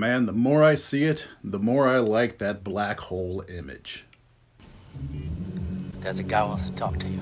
Man, the more I see it, the more I like that black hole image. There's a guy wants to talk to you.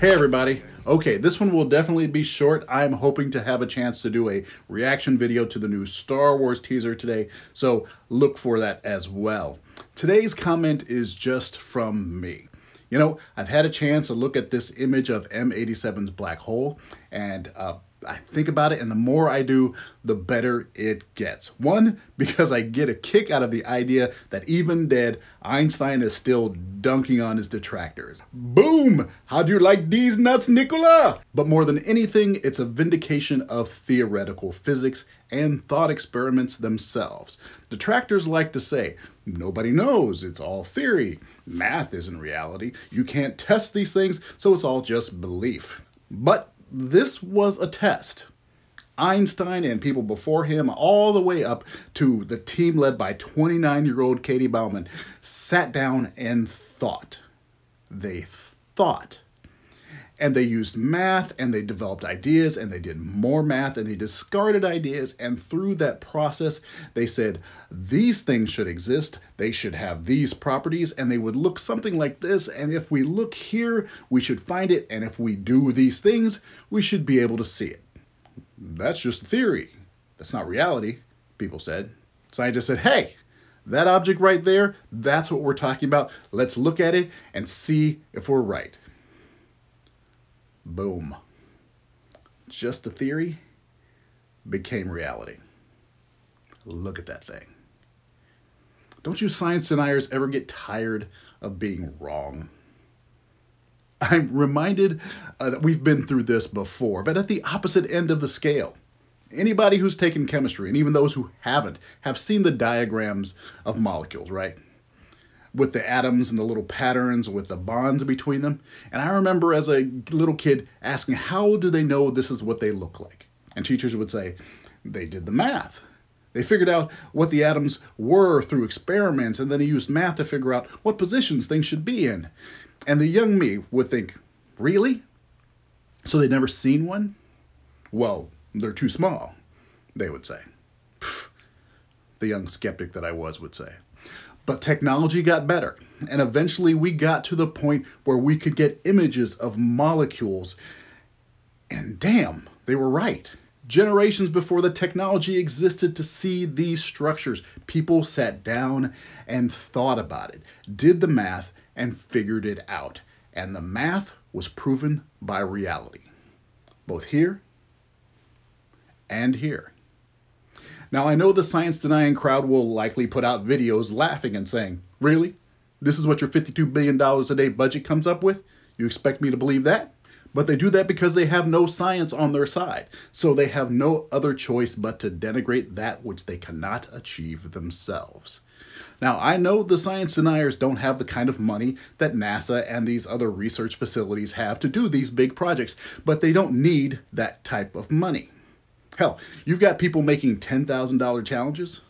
Hey everybody. Okay, this one will definitely be short. I'm hoping to have a chance to do a reaction video to the new Star Wars teaser today, so look for that as well. Today's comment is just from me. You know, I've had a chance to look at this image of M87's black hole, and uh, I think about it, and the more I do, the better it gets. One, because I get a kick out of the idea that even dead, Einstein is still dunking on his detractors. Boom! How do you like these nuts, Nicola? But more than anything, it's a vindication of theoretical physics and thought experiments themselves. Detractors like to say, nobody knows, it's all theory. Math isn't reality. You can't test these things, so it's all just belief. But this was a test. Einstein and people before him, all the way up to the team led by 29 year old Katie Bouman, sat down and thought. They thought. And they used math and they developed ideas and they did more math and they discarded ideas. And through that process, they said, these things should exist. They should have these properties and they would look something like this. And if we look here, we should find it. And if we do these things, we should be able to see it. That's just theory. That's not reality, people said. Scientists said, hey, that object right there, that's what we're talking about. Let's look at it and see if we're right. Boom. Just a theory became reality. Look at that thing. Don't you science deniers ever get tired of being wrong? I'm reminded uh, that we've been through this before, but at the opposite end of the scale. Anybody who's taken chemistry, and even those who haven't, have seen the diagrams of molecules, right? With the atoms and the little patterns with the bonds between them. And I remember as a little kid asking, how do they know this is what they look like? And teachers would say, they did the math. They figured out what the atoms were through experiments, and then they used math to figure out what positions things should be in. And the young me would think, really? So they'd never seen one? Well, they're too small, they would say. The young skeptic that I was would say. But technology got better, and eventually we got to the point where we could get images of molecules, and damn, they were right. Generations before the technology existed to see these structures, people sat down and thought about it, did the math, and figured it out. And the math was proven by reality, both here and here. Now, I know the science denying crowd will likely put out videos laughing and saying, Really? This is what your $52 billion a day budget comes up with? You expect me to believe that? But they do that because they have no science on their side. So they have no other choice but to denigrate that which they cannot achieve themselves. Now, I know the science deniers don't have the kind of money that NASA and these other research facilities have to do these big projects, but they don't need that type of money. Hell, you've got people making $10,000 challenges,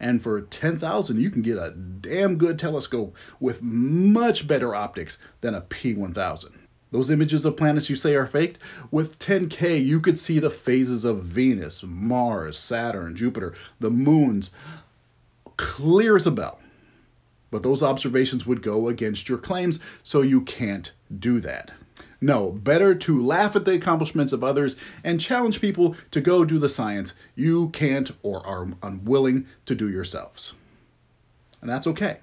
and for 10,000 you can get a damn good telescope with much better optics than a P1000. Those images of planets you say are faked, with 10K you could see the phases of Venus, Mars, Saturn, Jupiter, the moons, clear as a bell. But those observations would go against your claims, so you can't do that. No, better to laugh at the accomplishments of others and challenge people to go do the science you can't or are unwilling to do yourselves. And that's okay.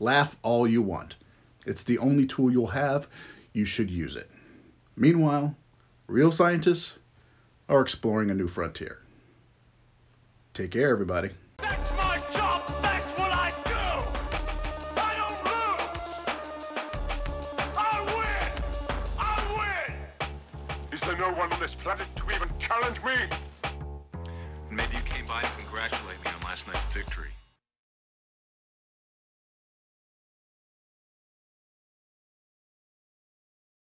Laugh all you want. It's the only tool you'll have. You should use it. Meanwhile, real scientists are exploring a new frontier. Take care, everybody. No one on this planet to even challenge me. Maybe you came by to congratulate